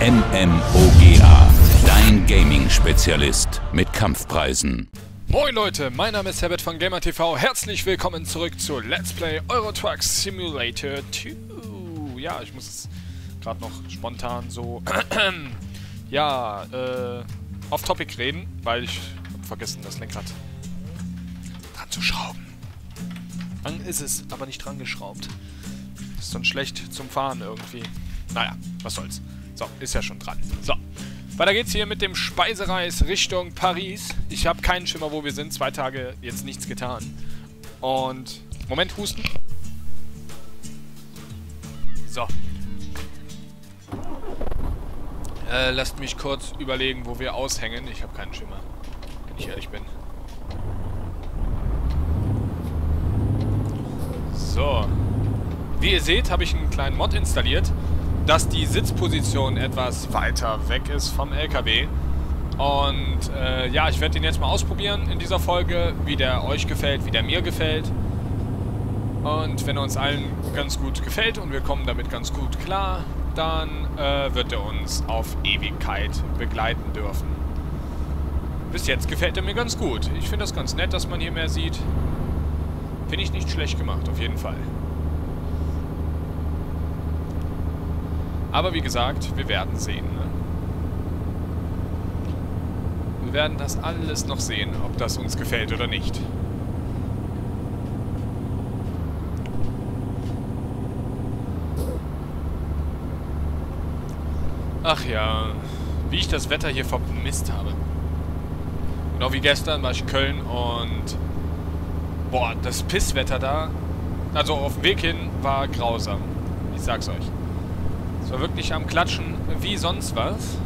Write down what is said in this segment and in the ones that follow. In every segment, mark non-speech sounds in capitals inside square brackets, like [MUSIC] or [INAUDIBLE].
MMOGA, dein Gaming-Spezialist mit Kampfpreisen. Moin Leute, mein Name ist Herbert von GamerTV. Herzlich willkommen zurück zu Let's Play Euro Truck Simulator 2. Ja, ich muss gerade noch spontan so [CLEARS THROAT] ja, äh, off Topic reden, weil ich hab vergessen, das Lenkrad dran zu schrauben. Dann ist es, aber nicht dran geschraubt. Ist dann schlecht zum Fahren irgendwie. Naja, was soll's. So, ist ja schon dran. So, weiter geht's hier mit dem Speisereis Richtung Paris. Ich habe keinen Schimmer, wo wir sind. Zwei Tage jetzt nichts getan. Und, Moment, Husten. So. Äh, lasst mich kurz überlegen, wo wir aushängen. Ich habe keinen Schimmer, wenn ich ehrlich bin. So. Wie ihr seht, habe ich einen kleinen Mod installiert dass die Sitzposition etwas weiter weg ist vom LKW. Und äh, ja, ich werde den jetzt mal ausprobieren in dieser Folge, wie der euch gefällt, wie der mir gefällt. Und wenn er uns allen ganz gut gefällt und wir kommen damit ganz gut klar, dann äh, wird er uns auf Ewigkeit begleiten dürfen. Bis jetzt gefällt er mir ganz gut. Ich finde das ganz nett, dass man hier mehr sieht. Finde ich nicht schlecht gemacht, auf jeden Fall. Aber wie gesagt, wir werden sehen. Ne? Wir werden das alles noch sehen, ob das uns gefällt oder nicht. Ach ja, wie ich das Wetter hier vermisst habe. Genau wie gestern war ich in Köln und... Boah, das Pisswetter da... Also auf dem Weg hin war grausam. Ich sag's euch. Es war wirklich am Klatschen wie sonst was.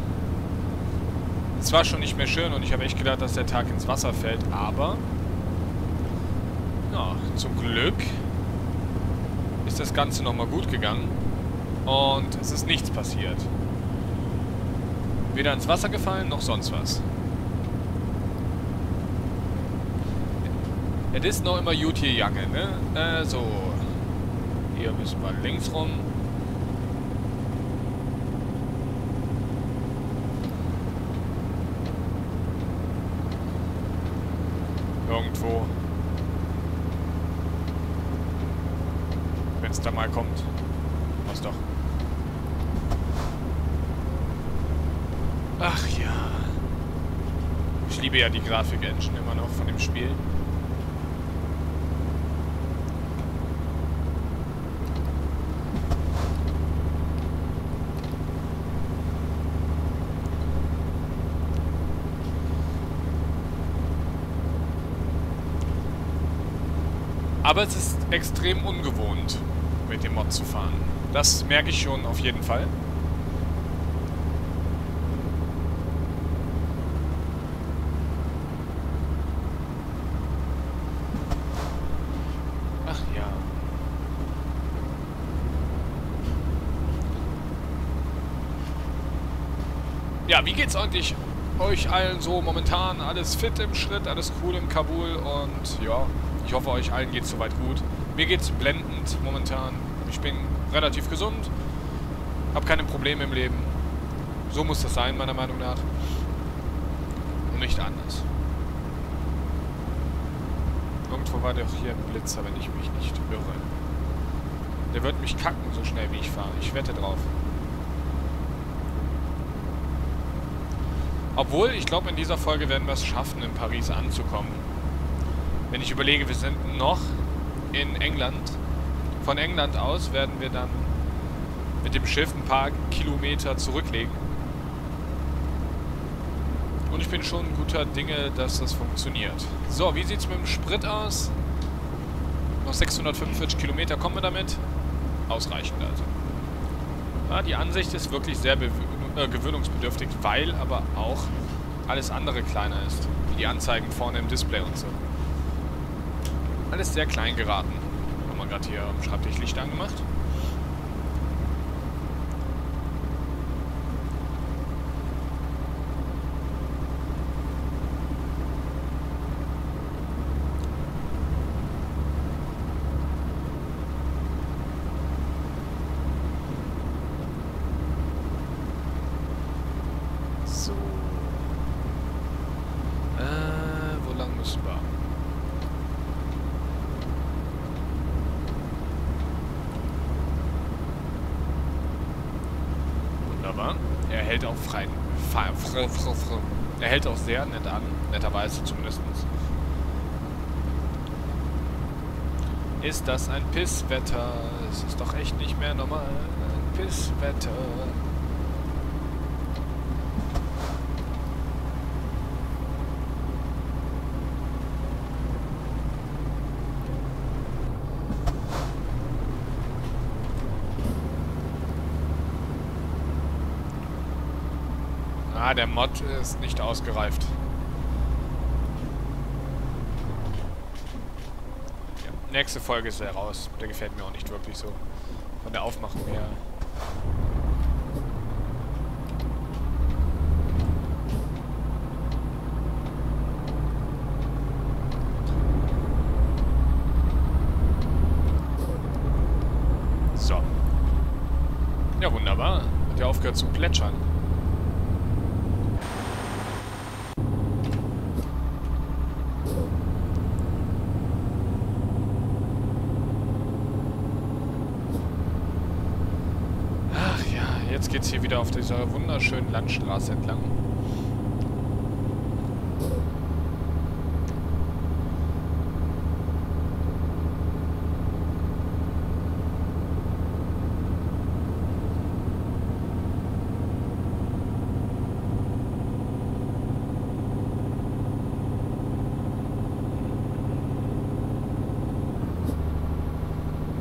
Es war schon nicht mehr schön und ich habe echt gedacht, dass der Tag ins Wasser fällt, aber... Ja, zum Glück ist das Ganze nochmal gut gegangen und es ist nichts passiert. Weder ins Wasser gefallen, noch sonst was. Es ist noch immer gut hier, Jange, ne? Äh, so. Hier müssen wir links rum. irgendwo. Wenn es da mal kommt. Was doch. Ach ja. Ich liebe ja die Grafik-Engine immer noch von dem Spiel. Aber es ist extrem ungewohnt, mit dem Mod zu fahren. Das merke ich schon auf jeden Fall. Ach ja. Ja, wie geht's eigentlich euch allen so momentan? Alles fit im Schritt, alles cool in Kabul und ja, ich hoffe, euch allen geht es soweit gut. Mir geht es blendend momentan. Ich bin relativ gesund, habe keine Probleme im Leben. So muss das sein, meiner Meinung nach. Und nicht anders. Irgendwo war doch hier ein Blitzer, wenn ich mich nicht irre. Der wird mich kacken, so schnell wie ich fahre. Ich wette drauf. Obwohl, ich glaube, in dieser Folge werden wir es schaffen, in Paris anzukommen. Wenn ich überlege, wir sind noch in England. Von England aus werden wir dann mit dem Schiff ein paar Kilometer zurücklegen. Und ich bin schon guter Dinge, dass das funktioniert. So, wie sieht es mit dem Sprit aus? Noch 645 Kilometer kommen wir damit. Ausreichend also. Ja, die Ansicht ist wirklich sehr äh, gewöhnungsbedürftig, weil aber auch alles andere kleiner ist. Wie die Anzeigen vorne im Display und so. Alles sehr klein geraten. Haben wir gerade hier am Schreibtisch Licht angemacht. Wunderbar. Er hält auch frei. Er hält auch sehr nett an. Netterweise zumindest. Ist das ein Pisswetter? Es ist doch echt nicht mehr normal. Ein Pisswetter. Der Mod ist nicht ausgereift. Ja, nächste Folge ist er raus. Der gefällt mir auch nicht wirklich so. Von der Aufmachung her. So. Ja, wunderbar. Hat ja aufgehört zu plätschern. geht es hier wieder auf dieser wunderschönen Landstraße entlang.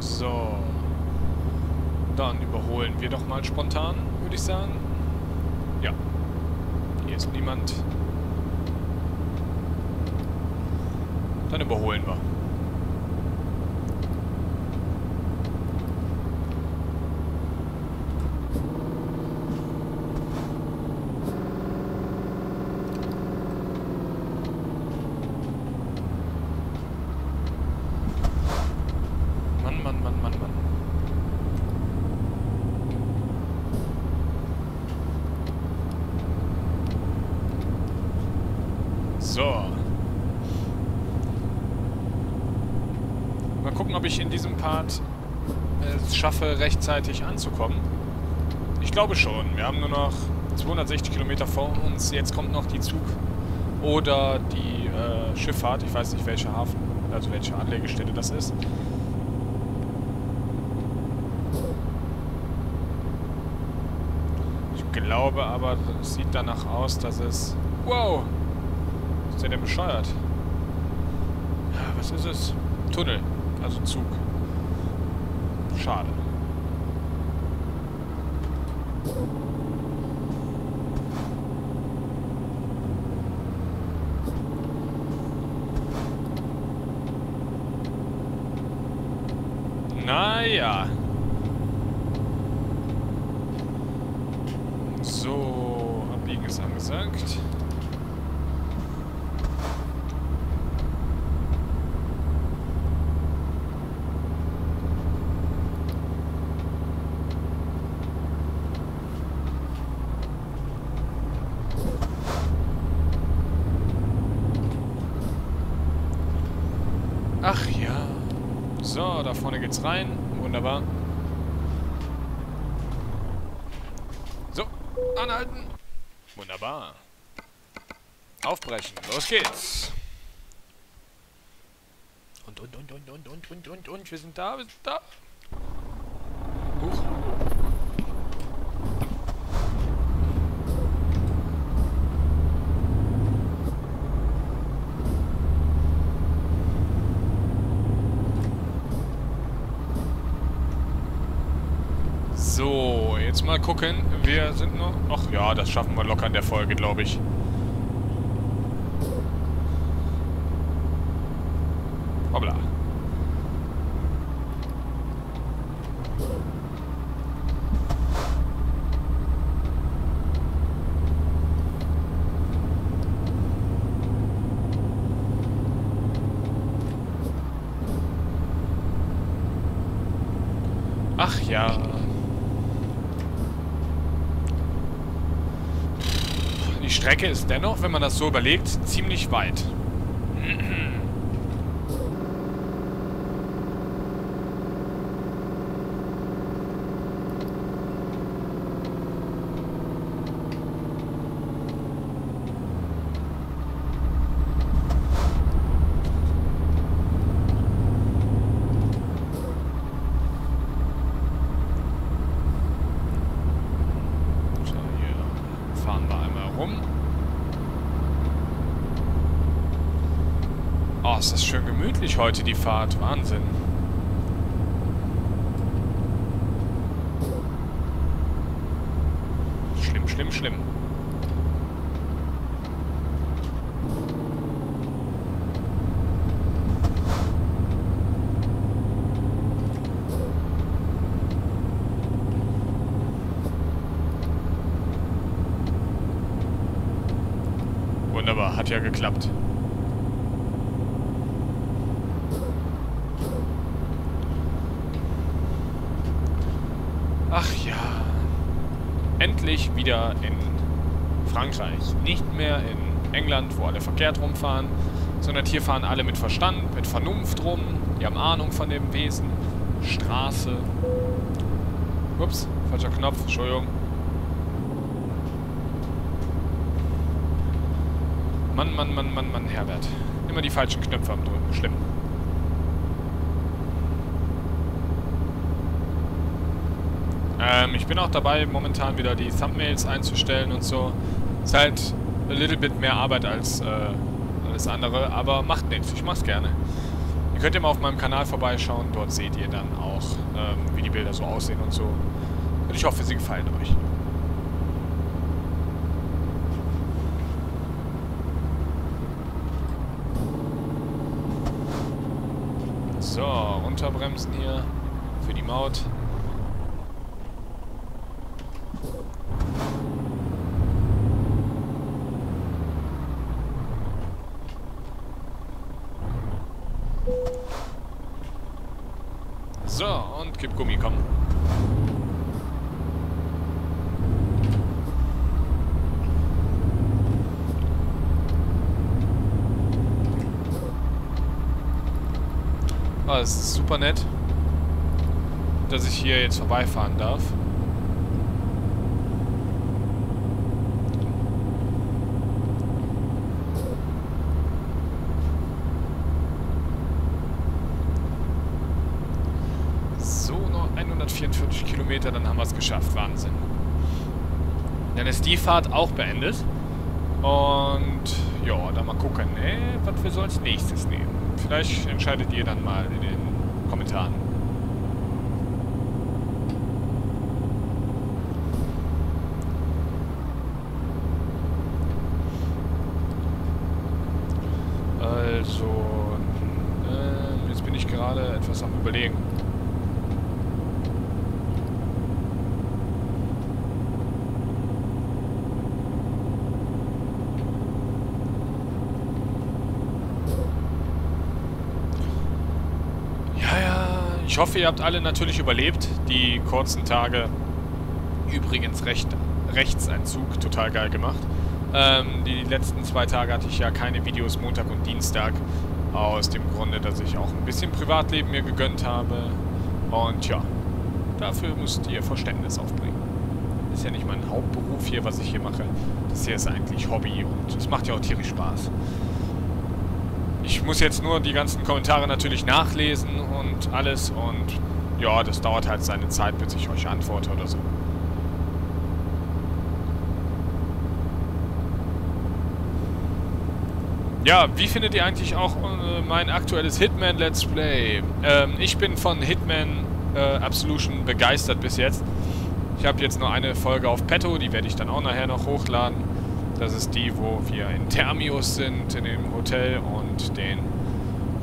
So. Dann überholen wir doch mal spontan, würde ich sagen. Ja. Hier ist niemand. Dann überholen wir. So. Mal gucken, ob ich in diesem Part es schaffe, rechtzeitig anzukommen. Ich glaube schon. Wir haben nur noch 260 Kilometer vor uns. Jetzt kommt noch die Zug- oder die äh, Schifffahrt. Ich weiß nicht, welcher Hafen, also welche Anlegestelle das ist. Ich glaube aber, es sieht danach aus, dass es... Wow! Der denn bescheuert? Was ist es? Tunnel. Also Zug. Schade. Naja. So, abbiegen ist angesagt. Ach ja. So, geht's rein. Wunderbar. So, anhalten. Wunderbar. Aufbrechen. Los geht's. Und, und, und, und, und, und, und, und, und. Wir sind da, wir sind da. Huch. So, jetzt mal gucken. Wir sind noch... Ach ja, das schaffen wir locker in der Folge, glaube ich. Hoppla. Ach ja. Die Strecke ist dennoch, wenn man das so überlegt, ziemlich weit. Oh, ist das schön gemütlich heute, die Fahrt. Wahnsinn. Schlimm, schlimm, schlimm. Wunderbar, hat ja geklappt. Ach ja. Endlich wieder in Frankreich. Nicht mehr in England, wo alle verkehrt rumfahren, sondern hier fahren alle mit Verstand, mit Vernunft rum. Die haben Ahnung von dem Wesen. Straße. Ups, falscher Knopf, Entschuldigung. Mann, Mann, Mann, Mann, Mann, Herbert. Immer die falschen Knöpfe am drücken. Schlimm. Ähm, ich bin auch dabei, momentan wieder die Thumbnails einzustellen und so. Ist halt a little bit mehr Arbeit als äh, alles andere, aber macht nichts. Ich mach's gerne. Ihr könnt ja mal auf meinem Kanal vorbeischauen. Dort seht ihr dann auch, ähm, wie die Bilder so aussehen und so. Und ich hoffe, sie gefallen euch. So, runterbremsen hier für die Maut. Es ist super nett, dass ich hier jetzt vorbeifahren darf. So, noch 144 Kilometer, dann haben wir es geschafft. Wahnsinn. Dann ist die Fahrt auch beendet. Und ja, dann mal gucken, ne, was wir so als nächstes nehmen. Vielleicht entscheidet ihr dann mal in den Kommentaren. Also, äh, jetzt bin ich gerade etwas am überlegen. Ja, ja, ich hoffe, ihr habt alle natürlich überlebt. Die kurzen Tage. Übrigens recht, rechts ein Zug, total geil gemacht. Ähm, die letzten zwei Tage hatte ich ja keine Videos, Montag und Dienstag. Aus dem Grunde, dass ich auch ein bisschen Privatleben mir gegönnt habe. Und ja, dafür müsst ihr Verständnis aufbringen. Ist ja nicht mein Hauptberuf hier, was ich hier mache. Das hier ist eigentlich Hobby und es macht ja auch tierisch Spaß. Ich muss jetzt nur die ganzen Kommentare natürlich nachlesen und alles und ja, das dauert halt seine Zeit, bis ich euch antworte oder so. Ja, wie findet ihr eigentlich auch äh, mein aktuelles Hitman Let's Play? Ähm, ich bin von Hitman äh, Absolution begeistert bis jetzt. Ich habe jetzt nur eine Folge auf Petto, die werde ich dann auch nachher noch hochladen. Das ist die, wo wir in Termius sind, in dem Hotel und den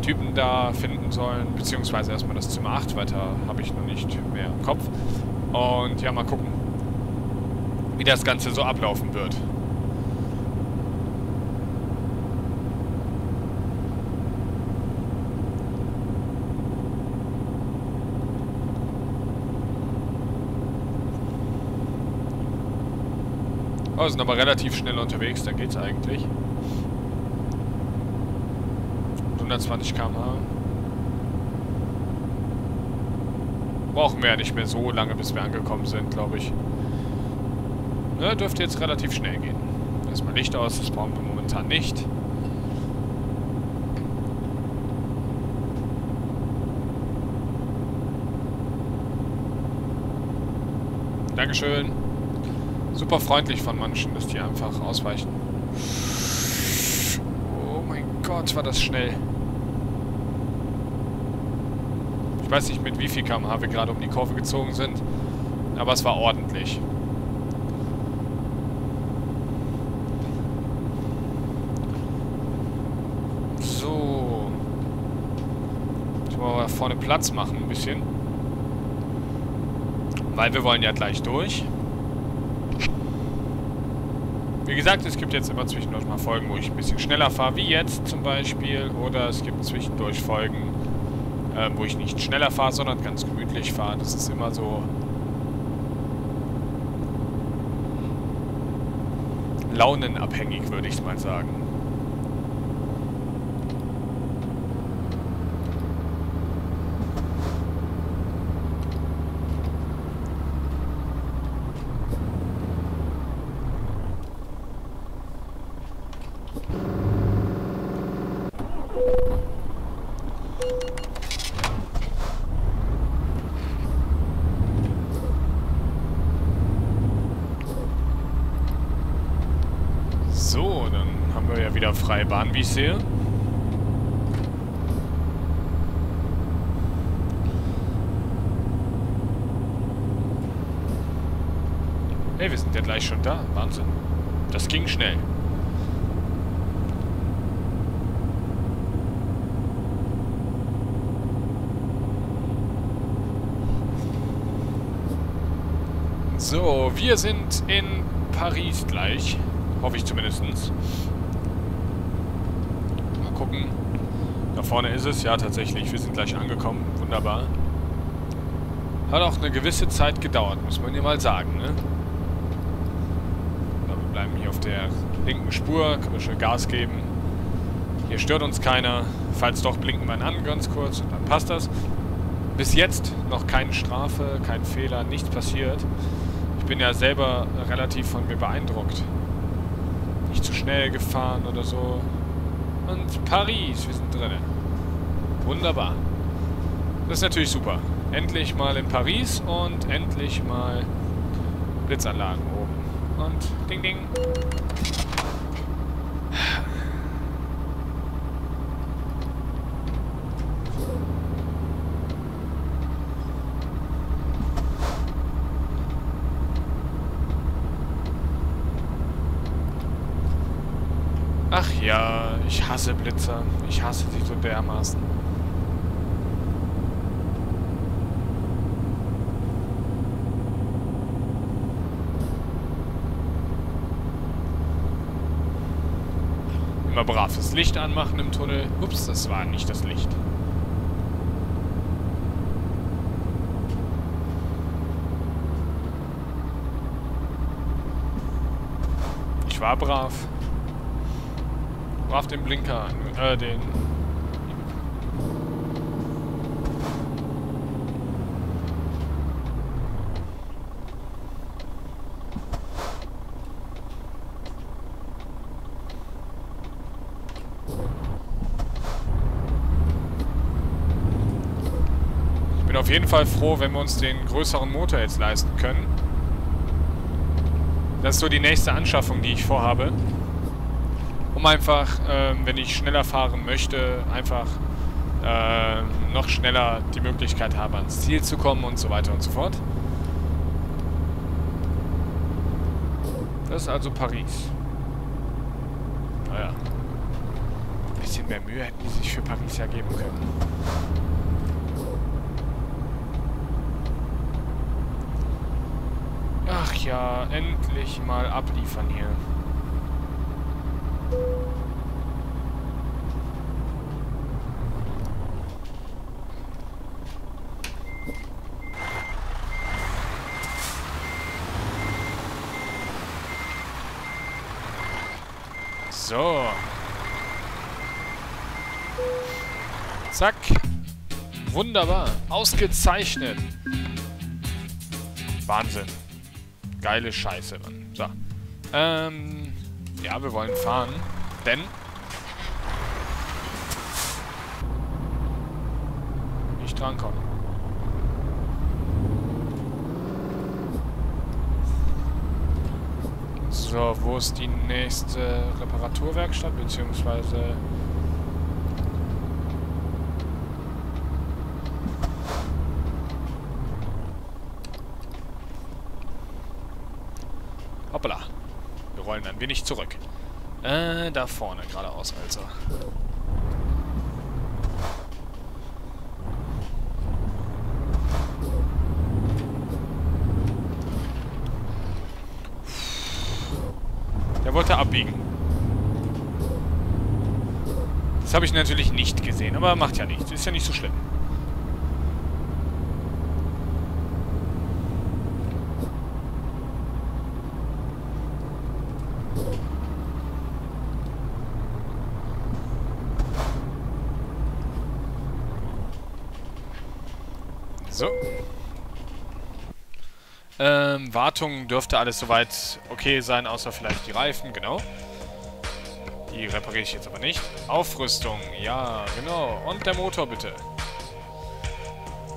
Typen da finden sollen. Beziehungsweise erstmal das Zimmer 8, weiter habe ich noch nicht mehr im Kopf. Und ja, mal gucken, wie das Ganze so ablaufen wird. Oh, sind aber relativ schnell unterwegs, dann geht's eigentlich. 120 km/h. Brauchen wir ja nicht mehr so lange, bis wir angekommen sind, glaube ich. Ne, dürfte jetzt relativ schnell gehen. Erstmal Licht aus, das brauchen wir momentan nicht. Dankeschön super freundlich von manchen, dass die einfach ausweichen. Oh mein Gott, war das schnell. Ich weiß nicht, mit wie viel kmh wir gerade um die Kurve gezogen sind, aber es war ordentlich. So. Ich muss mal vorne Platz machen ein bisschen. Weil wir wollen ja gleich durch. Wie gesagt, es gibt jetzt immer zwischendurch mal Folgen, wo ich ein bisschen schneller fahre, wie jetzt zum Beispiel. Oder es gibt zwischendurch Folgen, äh, wo ich nicht schneller fahre, sondern ganz gemütlich fahre. Das ist immer so launenabhängig, würde ich mal sagen. So, dann haben wir ja wieder freie Bahn, wie ich sehe. Hey, wir sind ja gleich schon da. Wahnsinn. Das ging schnell. So, wir sind in Paris gleich. Hoffe ich zumindest. Mal gucken. Da vorne ist es. Ja, tatsächlich. Wir sind gleich angekommen. Wunderbar. Hat auch eine gewisse Zeit gedauert, muss man dir mal sagen, ne? So, wir bleiben hier auf der linken Spur. Können wir schön Gas geben. Hier stört uns keiner. Falls doch, blinken wir ihn an ganz kurz und dann passt das. Bis jetzt noch keine Strafe, kein Fehler, nichts passiert. Ich bin ja selber relativ von mir beeindruckt. Nicht zu schnell gefahren oder so. Und Paris, wir sind drinnen. Wunderbar. Das ist natürlich super. Endlich mal in Paris und endlich mal Blitzanlagen oben. Und ding ding. Ach ja, ich hasse Blitzer. Ich hasse sie so dermaßen. Immer brav das Licht anmachen im Tunnel. Ups, das war nicht das Licht. Ich war brav. Brav den Blinker. Äh, den... Ich bin auf jeden Fall froh, wenn wir uns den größeren Motor jetzt leisten können. Das ist so die nächste Anschaffung, die ich vorhabe um einfach, ähm, wenn ich schneller fahren möchte, einfach äh, noch schneller die Möglichkeit habe, ans Ziel zu kommen und so weiter und so fort. Das ist also Paris. Naja. Ein bisschen mehr Mühe hätten die sich für Paris ja geben können. Ach ja, endlich mal abliefern hier. So. Zack. Wunderbar. Ausgezeichnet. Wahnsinn. Geile Scheiße, Mann. So. Ähm, ja, wir wollen fahren. Denn... Nicht drankommen. So, wo ist die nächste Reparaturwerkstatt, beziehungsweise... Hoppala. Wir rollen ein wenig zurück. Äh, da vorne, geradeaus also. Abbiegen. Das habe ich natürlich nicht gesehen, aber macht ja nichts. Ist ja nicht so schlimm. So. Ähm, Wartung dürfte alles soweit okay sein, außer vielleicht die Reifen, genau. Die repariere ich jetzt aber nicht. Aufrüstung, ja, genau. Und der Motor bitte.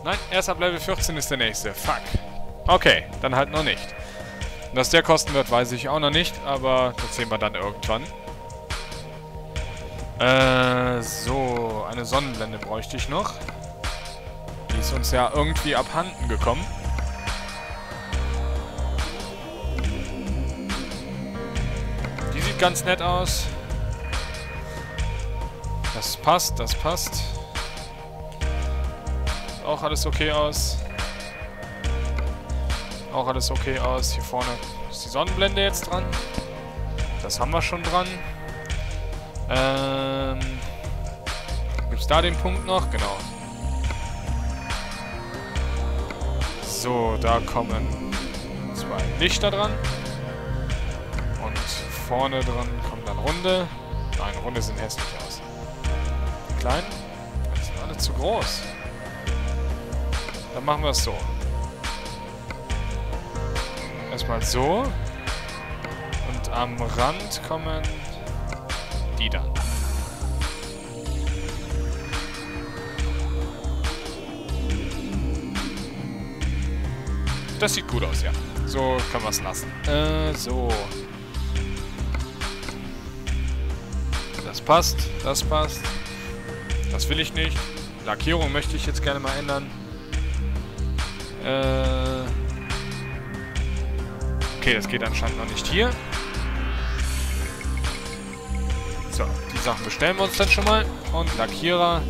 Nein, erst ab Level 14 ist der nächste. Fuck. Okay, dann halt noch nicht. Was der kosten wird, weiß ich auch noch nicht, aber das sehen wir dann irgendwann. Äh, so, eine Sonnenblende bräuchte ich noch. Die ist uns ja irgendwie abhanden gekommen. Ganz nett aus. Das passt, das passt. Auch alles okay aus. Auch alles okay aus. Hier vorne ist die Sonnenblende jetzt dran. Das haben wir schon dran. Ähm, Gibt es da den Punkt noch? Genau. So, da kommen zwei Lichter dran. Vorne dran kommt dann Runde. Nein, Runde sind hässlich aus. Die kleinen? Die sind alle zu groß. Dann machen wir es so. Erstmal so. Und am Rand kommen die dann. Das sieht gut aus, ja. So können wir es lassen. Äh, so. Das passt, das passt. Das will ich nicht. Lackierung möchte ich jetzt gerne mal ändern. Äh... Okay, das geht anscheinend noch nicht hier. So, die Sachen bestellen wir uns dann schon mal. Und Lackierer.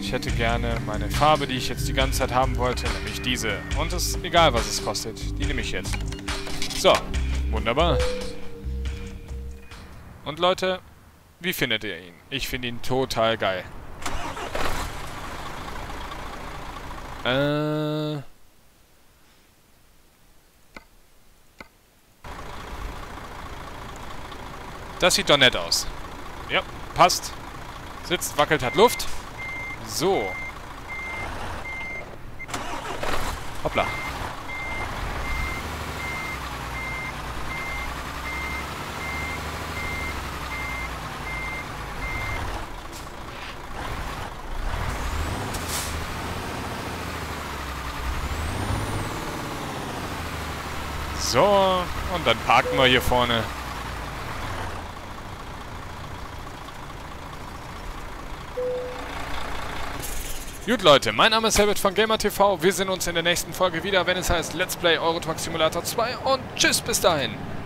Ich hätte gerne meine Farbe, die ich jetzt die ganze Zeit haben wollte, nämlich diese. Und es ist egal, was es kostet. Die nehme ich jetzt. So, wunderbar. Und Leute, wie findet ihr ihn? Ich finde ihn total geil. Äh... Das sieht doch nett aus. Ja, passt. Sitzt, wackelt, hat Luft. So. Hoppla. So, und dann parken wir hier vorne. Gut, Leute, mein Name ist Herbert von GamerTV. Wir sehen uns in der nächsten Folge wieder, wenn es heißt Let's Play Euro Simulator 2 und tschüss, bis dahin.